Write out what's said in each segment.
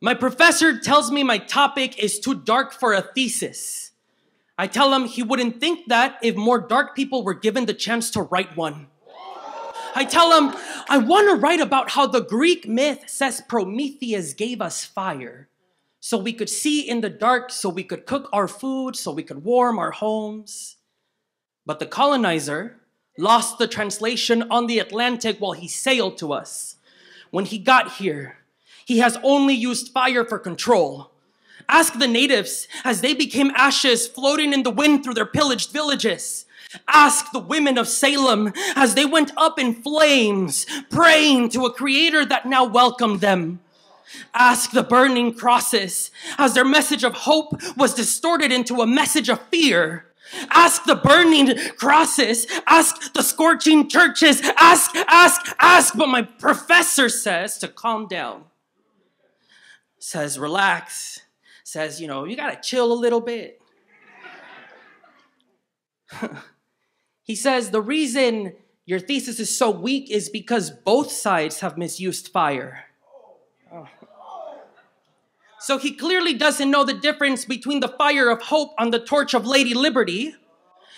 My professor tells me my topic is too dark for a thesis. I tell him he wouldn't think that if more dark people were given the chance to write one. I tell him I want to write about how the Greek myth says Prometheus gave us fire so we could see in the dark, so we could cook our food, so we could warm our homes. But the colonizer lost the translation on the Atlantic while he sailed to us. When he got here, he has only used fire for control. Ask the natives as they became ashes floating in the wind through their pillaged villages. Ask the women of Salem as they went up in flames, praying to a creator that now welcomed them. Ask the burning crosses as their message of hope was distorted into a message of fear. Ask the burning crosses. Ask the scorching churches. Ask, ask, ask. But my professor says to calm down. Says, relax. Says, you know, you got to chill a little bit. he says, the reason your thesis is so weak is because both sides have misused fire. Oh. So he clearly doesn't know the difference between the fire of hope on the torch of Lady Liberty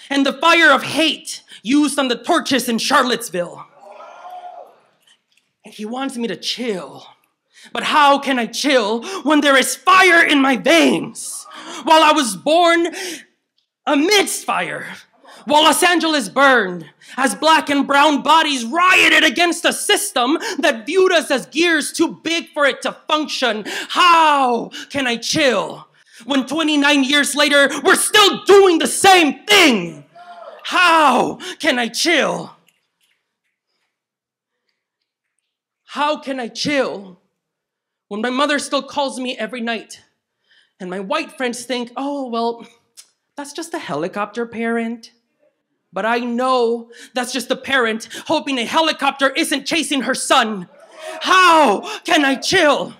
and the fire of hate used on the torches in Charlottesville. And he wants me to chill. But how can I chill when there is fire in my veins? While I was born amidst fire, while Los Angeles burned, as black and brown bodies rioted against a system that viewed us as gears too big for it to function. How can I chill when 29 years later we're still doing the same thing? How can I chill? How can I chill when my mother still calls me every night and my white friends think, oh, well, that's just a helicopter parent? But I know that's just a parent hoping a helicopter isn't chasing her son. How can I chill?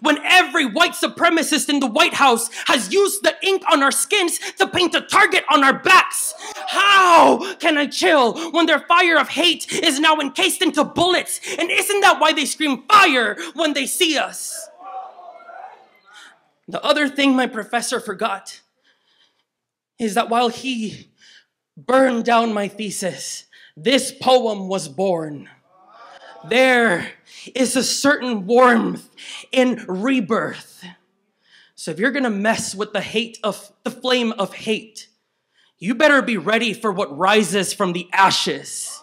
When every white supremacist in the White House has used the ink on our skins to paint a target on our backs. How can I chill when their fire of hate is now encased into bullets? And isn't that why they scream fire when they see us? The other thing my professor forgot is that while he burned down my thesis. This poem was born. There is a certain warmth in rebirth. So if you're gonna mess with the hate of the flame of hate, you better be ready for what rises from the ashes.